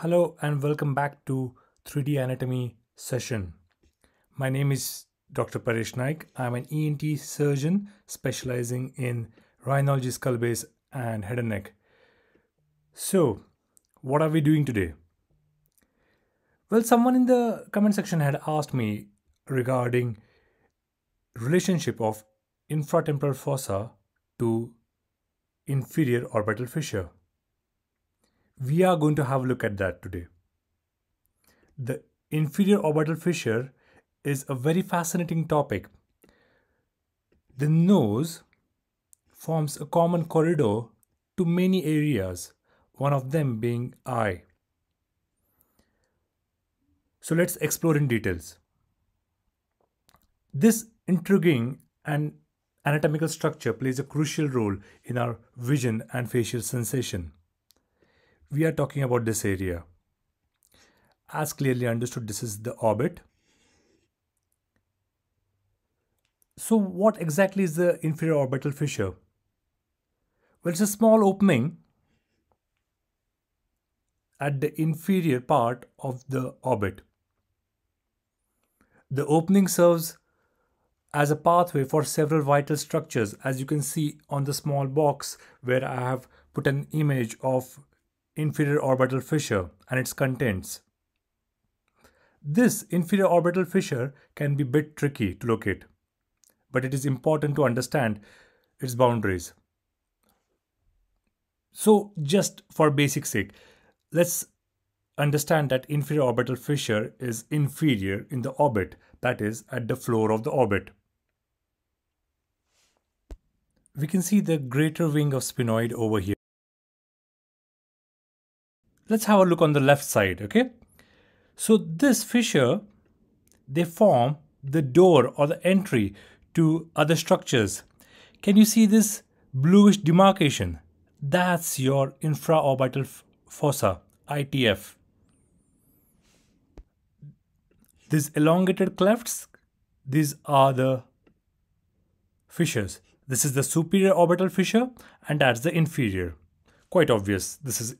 Hello and welcome back to 3D anatomy session. My name is Dr. Paresh Naik. I'm an ENT surgeon specializing in rhinology, skull base, and head and neck. So, what are we doing today? Well, someone in the comment section had asked me regarding relationship of infratemporal fossa to inferior orbital fissure. We are going to have a look at that today. The inferior orbital fissure is a very fascinating topic. The nose forms a common corridor to many areas, one of them being eye. So let's explore in details. This intriguing and anatomical structure plays a crucial role in our vision and facial sensation we are talking about this area. As clearly understood, this is the orbit. So what exactly is the inferior orbital fissure? Well, it's a small opening at the inferior part of the orbit. The opening serves as a pathway for several vital structures as you can see on the small box where I have put an image of inferior orbital fissure and its contents. This inferior orbital fissure can be a bit tricky to locate, but it is important to understand its boundaries. So just for basic sake, let's understand that inferior orbital fissure is inferior in the orbit, that is at the floor of the orbit. We can see the greater wing of sphenoid over here. Let's have a look on the left side, okay? So this fissure, they form the door or the entry to other structures. Can you see this bluish demarcation? That's your infraorbital fossa, ITF. These elongated clefts, these are the fissures. This is the superior orbital fissure and that's the inferior. Quite obvious, this is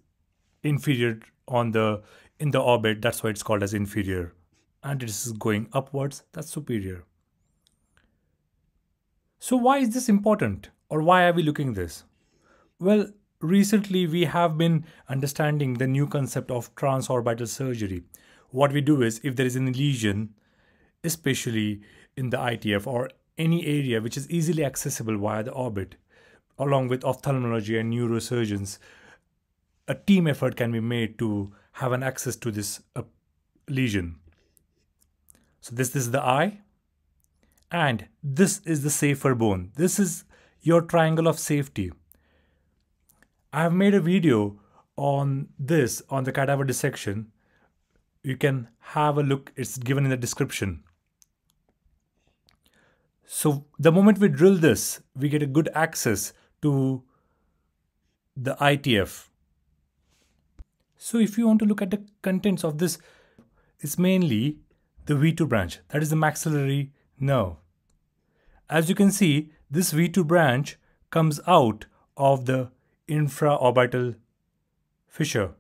inferior on the in the orbit that's why it's called as inferior. And it is going upwards that's superior. So why is this important? Or why are we looking this? Well recently we have been understanding the new concept of transorbital surgery. What we do is if there is an lesion especially in the ITF or any area which is easily accessible via the orbit along with ophthalmology and neurosurgeons a team effort can be made to have an access to this uh, lesion. So this, this is the eye and this is the safer bone. This is your triangle of safety. I have made a video on this on the cadaver dissection. You can have a look, it's given in the description. So the moment we drill this, we get a good access to the ITF, so if you want to look at the contents of this, it's mainly the V2 branch, that is the maxillary nerve. As you can see, this V2 branch comes out of the infraorbital fissure.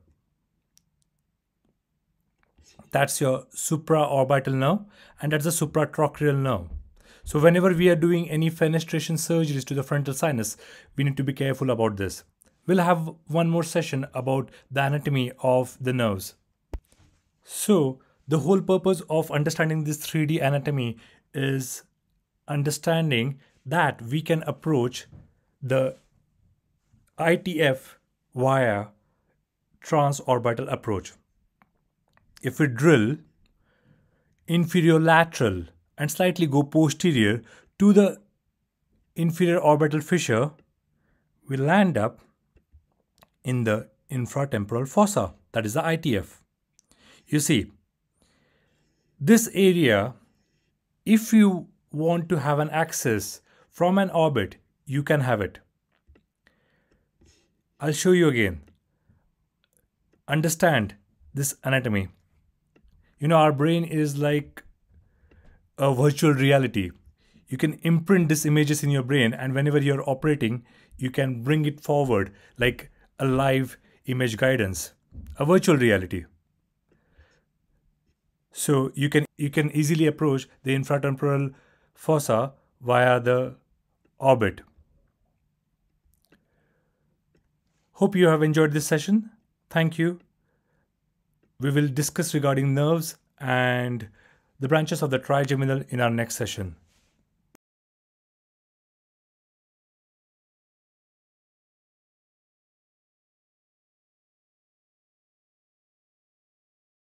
That's your supraorbital nerve and that's the supratrochlear nerve. So whenever we are doing any fenestration surgeries to the frontal sinus, we need to be careful about this. We'll have one more session about the anatomy of the nerves. So, the whole purpose of understanding this 3D anatomy is understanding that we can approach the ITF via transorbital approach. If we drill inferior lateral and slightly go posterior to the inferior orbital fissure, we land up in the infratemporal fossa, that is the ITF. You see, this area, if you want to have an access from an orbit, you can have it. I'll show you again. Understand this anatomy. You know, our brain is like a virtual reality. You can imprint these images in your brain, and whenever you're operating, you can bring it forward like a live image guidance. a virtual reality. So you can you can easily approach the infratemporal fossa via the orbit. Hope you have enjoyed this session. Thank you. We will discuss regarding nerves and the branches of the trigeminal in our next session.